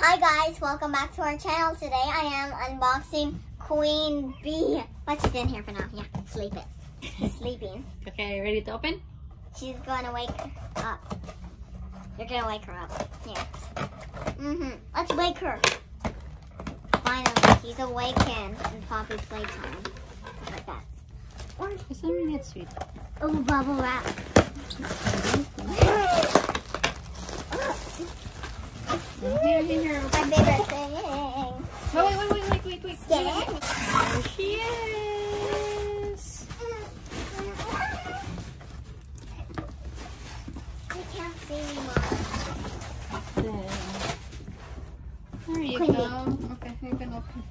Hi guys, welcome back to our channel. Today I am unboxing Queen Bee. But she's in here for now. Yeah, sleeping. She's sleeping. Okay, ready to open? She's gonna wake up. You're gonna wake her up. Here. Mm-hmm. Let's wake her. Finally, she's awakened in Poppy playtime. Like that. Or, mo net sweet? oh, bubble wrap. Here, here, here. My favorite thing. Wait, wait, wait, wait, wait, wait. Scan. There she is. I can't see anymore. There. There you Queen go. Okay, you can open.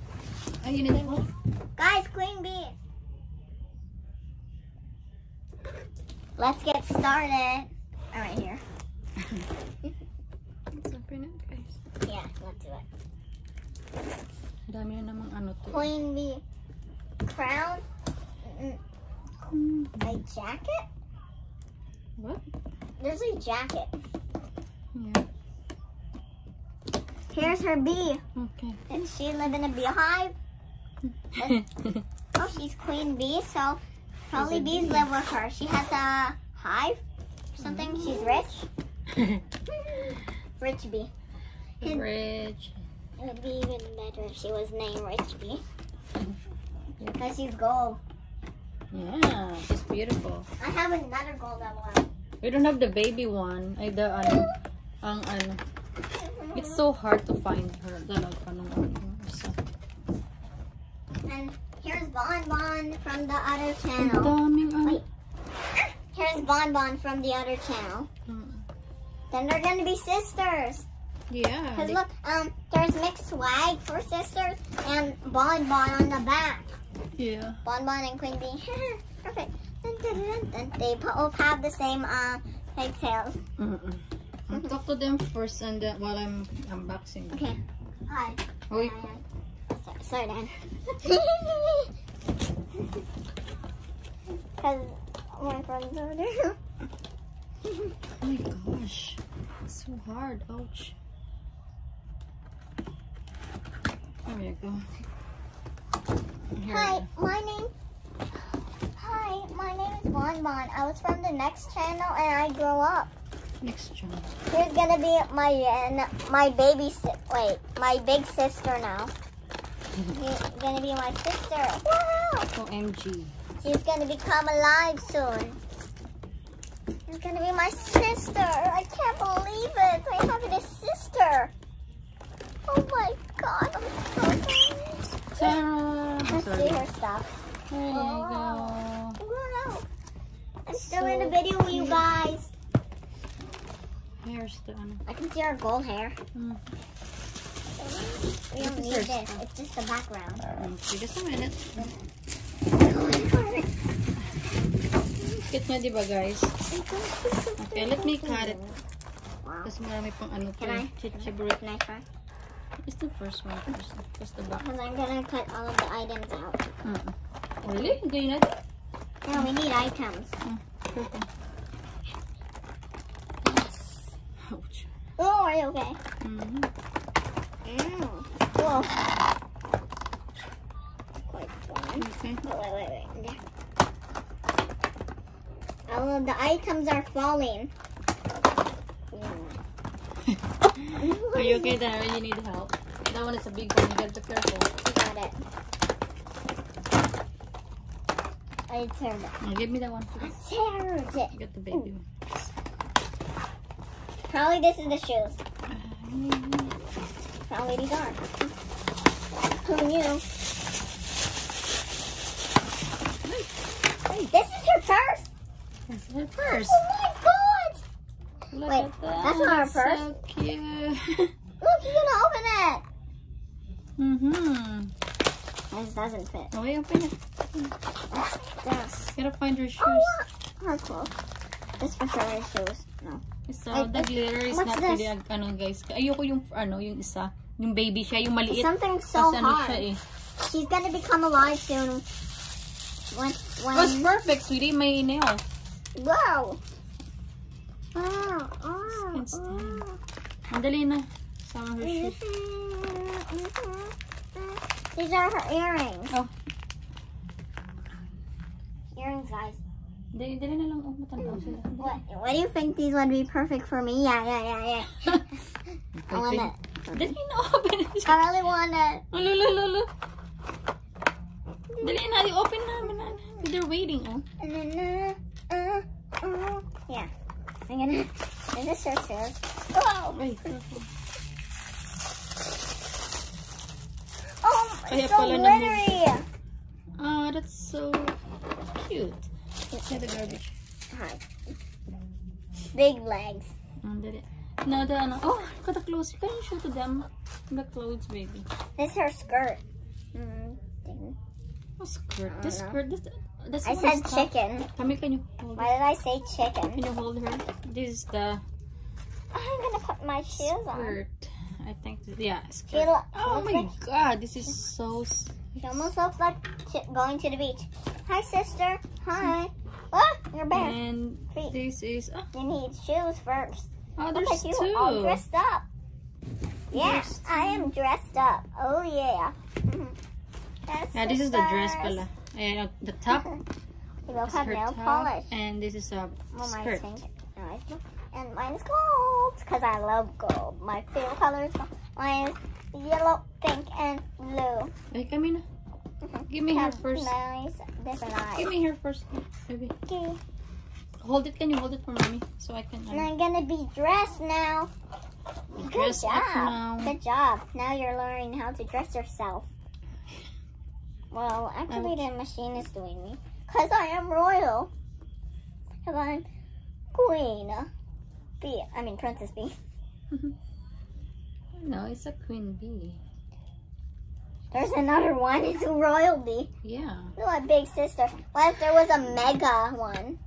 Oh, you need that Guys, Queen Bee. Let's get started. All right, here. Let's open it, guys. Yeah, let's do it. Dami na namang ano to. Queen Bee crown. A jacket? What? There's a jacket. Yeah. Here's her bee. Okay. And she live in a beehive. Oh, she's Queen Bee, so probably bees bee. live with her. She has a hive or something. Mm-hmm. She's rich. Rich bee. Rich. It would be even better if she was named Rich Bee. Because she's gold. Yeah, she's beautiful. I have another gold one. We don't have the baby one. Ay, the ano, ang ano. It's so hard to find her. Anong ano. So, And here's Bon Bon from the other channel. daming. Wait. Here's Bon Bon from the other channel. Mm. Then they're gonna be sisters. Yeah. Cause they- look, um, there's mixed swag for sisters and Bon Bon on the back. Yeah. Bon Bon and Queen Bee. Perfect. Dun, dun, dun. They both have the same uh pigtails. Mm-mm. I'll talk to them first and then while I'm unboxing. Okay. Hi. Uy, Hi, Sorry, Dan. Cause my friends are there. oh my gosh. It's so hard. Ouch. There you go. Here. Hi, my name. Hi, my name is Bon Bon. I was from the next channel and I grew up. Next channel. Here's gonna be my uh, my baby. Si- wait, my big sister now. She's gonna be my sister. Wow! OMG. She's gonna become alive soon. She's gonna be my sister. I can't believe it. I have a sister. Oh my god, I'm so excited. Let's Sorry. see her stuff. There you go. Wow. I'm still in the video with you guys. Here's done. I can see her gold hair. Mm. We don't need this. stuff. It's just the background. Okay, just a minute. Cute niya, di ba guys? Okay, let me cut it. Wow. Kasi marami pang ano to. Can I? Chichibrit. Can I try? It's the first one first. Just the back. Because I'm gonna cut all of the items out. Mm Really? Hindi na? No, we need items. Okay. Ouch. Oh, are you okay? Mm Mm. Whoa. Quite fun. Okay. Wait, wait, wait, wait. All of the items are falling. Are you okay there? You need help. That one is a big one. You gotta be careful. You got it. I turned it. Oh, give me that one. Please. I please. turned it. You got the baby one. Probably this is the shoes. Uh, These are. Who knew? This is her purse. That's her purse. Oh my god! Look Wait, that. that's not her purse. So cute. Look, you're gonna open it. mm-hmm. This doesn't fit. Oh, we open it. This. Gotta find her shoes. Oh, wow. Her clothes. This for sure is shoes. No. So, Ay, the glitter is not this? really, ano guys. Ayoko yung, ano, yung isa. Yung baby siya, yung maliit. Something so Kasi ano siya hard. eh. She's gonna become alive soon. When, when, Was perfect, sweetie. May nail. wow. Ah, ah, wow. Oh, Can't stand. Ah. wow. Ang dali na. Of her shoes. These are her earrings. Oh. Earrings, guys. Dali, dali na lang. Oh, sila. What? What do you think these would be perfect for me? Yeah, yeah, yeah, yeah, yeah. I want it. Dali na, open na siya. I really want it. Oh, lolo, lolo. Dali na, open na. They're waiting, oh. Uh, uh, yeah. I'm gonna. Is this your shoes? Oh, careful. oh, Kaya it's so glittery. Oh, that's so cute. Yeah, the garbage. Hi. Big legs. Oh, dali. No, the ano. Oh, got the clothes. Can you show to them the clothes, baby? This is her skirt. Mm, thing. Oh, skirt. This know. skirt. This, that's I said chicken. Kami, can you hold Why did I say chicken? Can you hold her? This is the I'm gonna put my shoes on. skirt. I think, yeah, skirt. Oh my looks god, this is so. She almost looks like going to the beach. Hi, sister. Hi. Oh, you're bare. And Feet. this is. Oh, You need shoes first. Oh Look there's at you all two. dressed up. Yeah, I am dressed up. Oh yeah. Yes, Yeah, this is the dress Bella. And uh, the top We both have nail polish. And this is a Well, skirt. Nice. And mine's gold because I love gold. My favorite color is gold. Mine is yellow, pink, and blue. Ay, kami na. Mhm. Give me her first. Nice. Give me her first, baby. Okay. Hold it. Can you hold it for mommy so I can And um, I'm gonna be dressed now. Good job. now? Good job. Now you're learning how to dress yourself. Well, actually, the machine is doing me. Because I am royal. Because I'm Queen Bee. I mean, Princess Bee. No, it's a queen bee. There's another one. It's a royal bee. Yeah. Look at big sister. What if there was a mega one?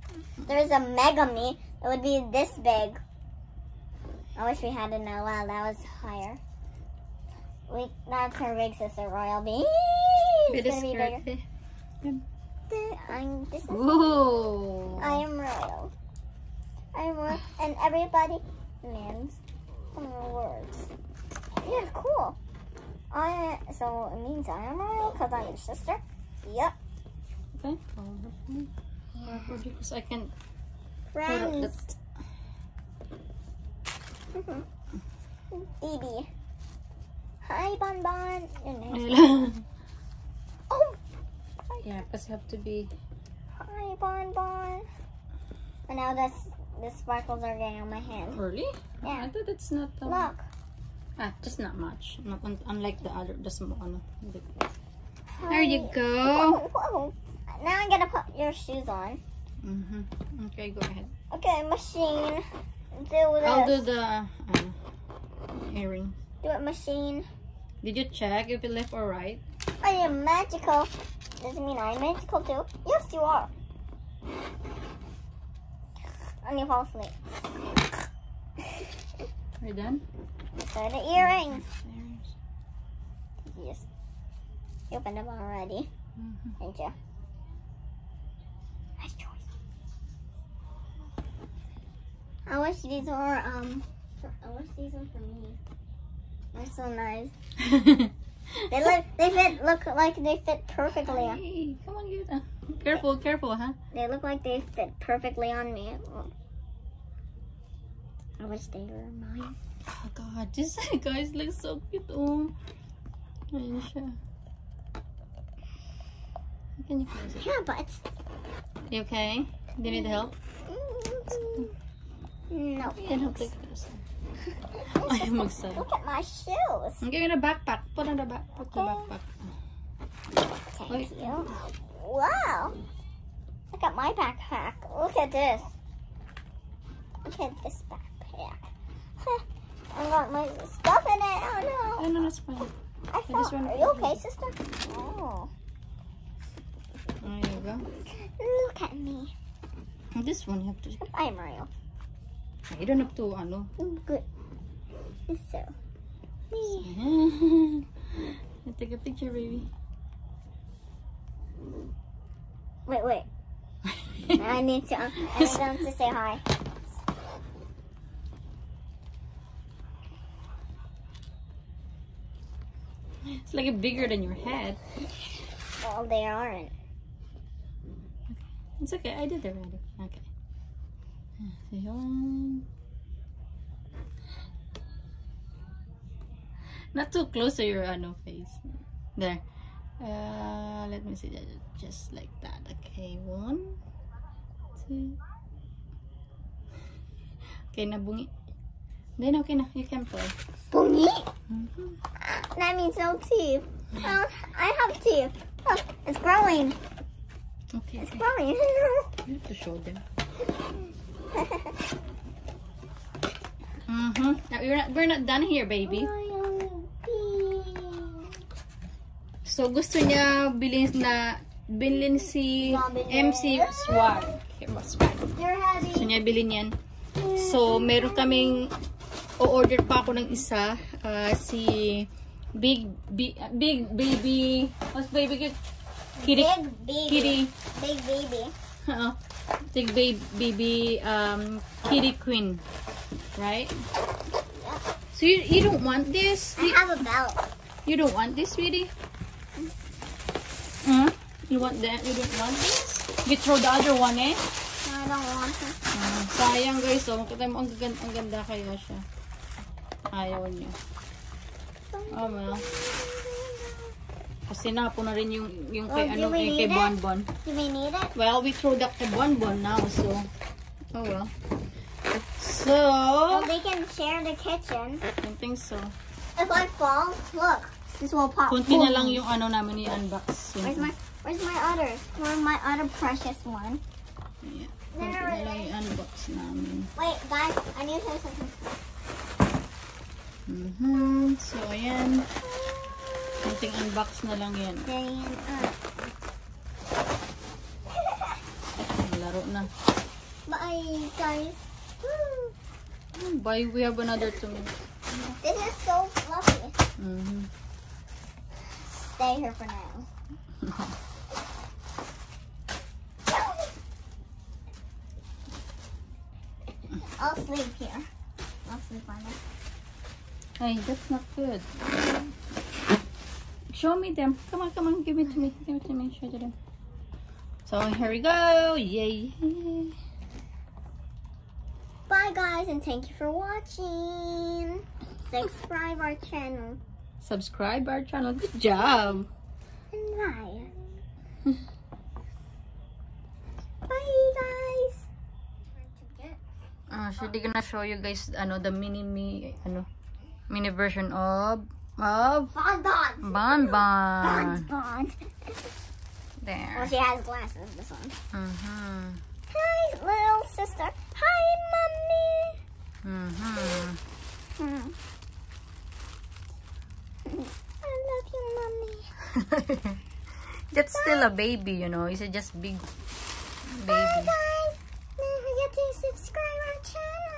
There's a mega me. It would be this big. I wish we had an LL. That was higher. We that's her big sister, Royal Bee. It's gonna be skirt. bigger. I'm this is Ooh. I am royal. I am royal, and everybody means some words. Yeah, cool. I so it means I am royal because I'm your sister. Yep. Okay. Hold it for me. Or Because I can put up Friends. Baby. Hi, Bon Bon. Your name's yeah, Oh, because you have to be. hi, Bon Bon. And now this the sparkles are getting on my hand. Early? Yeah. I thought it's not. Um, Look. Ah, just not much. Not, un- unlike the other, the small Hi. There you go. Whoa, whoa. Now I'm gonna put your shoes on. Mm-hmm. Okay, go ahead. Okay, machine. Do this. I'll do the uh, earring. Do it, machine. Did you check if it left or right? I am magical. Doesn't mean I'm magical too. Yes, you are. And you fall asleep. Are you done? So the earrings. You opened them already. Mhm. Thank you. Nice choice. I wish these were um. For, I wish these were for me. They're so nice. They look. They fit. Look like they fit perfectly. Hey, come on, get uh, Careful, careful, huh? They look like they fit perfectly on me. I wish they were mine. Oh God, this guys look so cute. Oh, Ayan siya. Can you close it? Yeah, but. You okay? Do you need the help? No. Help like this. Ay, magsara. Look at my shoes. I'm me the backpack. Put on the back. Put the backpack. Thank Wait. you. Wow. Look at my backpack. Look at this. Look at this backpack. I got my stuff in it. Oh Oh no, that's fine. no. I this fell. one- Are you okay, sister? Oh. There you go. Look at me. This one you have to. I'm real. You don't have to, ano. Mm, good. So. Me. Take a picture, baby. Wait, wait. I need to. I need them to say hi. It's like bigger than your head. Well, they aren't. Okay. It's okay. I did it already. Okay. So yun. Not too close to your ano face. There. Uh, let me see that. Just like that. Okay. One, two. Okay, nabungi. Then okay na. You can play. Bungy? Mhm. That means no teeth. Oh, I have teeth. Oh, it's growing. Okay. It's okay. growing. You have to show them. Mm-hmm. We're not, we're not done here, baby. So, gusto niya bilhin na bilhin si MC Swag. Okay, Swag. Gusto niya bilhin yan. So, meron kaming o-order pa ako ng isa. ah, si Big, Big, Big Baby, what's baby? Kitty, Big baby. Kitty, Big baby. Oo. Big baby, baby um, Kitty Queen. Right? So, you, you don't want this? I have a belt. You don't want this, sweetie? Huh? You want that? You don't want this? We throw the other one, eh? No, I don't want to. Ah, sayang, guys. Oh, makita mo, ang, ganda, ang ganda kaya siya. Ayaw niya. Oh, well. Kasi napo na rin yung, yung kay, Oh, do ano, yung kay? Bonbon. Do we need it? Well, we throw that kay Bonbon now, so. Oh, well. So, Well, they can share the kitchen. I don't think so. If I fall, look, this will pop. Kunti na lang yung ano namin i-unbox. Where's my Where's my other? Where's my other precious one? Yeah. Kunti na lang i-unbox namin. Wait, guys, I need to say something. Mhm. So, ayan. Kunting unbox na lang yan. Laro na. bye, guys. Bye, we have another two. minutes. This is so fluffy. Mhm. Stay here for now. I'll sleep here. I'll sleep on it. Hey, that's not good. Show me them. Come on, come on. Give it to me. Give it to me. Show to them. So, here we go. Yay. Bye, guys, and thank you for watching. Subscribe our channel. Subscribe our channel. Good job. And bye. bye, guys. Uh, so, di gonna show you guys, ano, the mini, me, ano, mini version of, of Bon Bon. Bon Bon Bon. Bon. There. Well, she has glasses, this one. Mm-hmm. Hi, little sister. Hi, mommy. Mm-hmm. Hmm. I love you, mommy. That's still a baby, you know. It's just big baby. Bye, guys. Don't forget to subscribe our channel.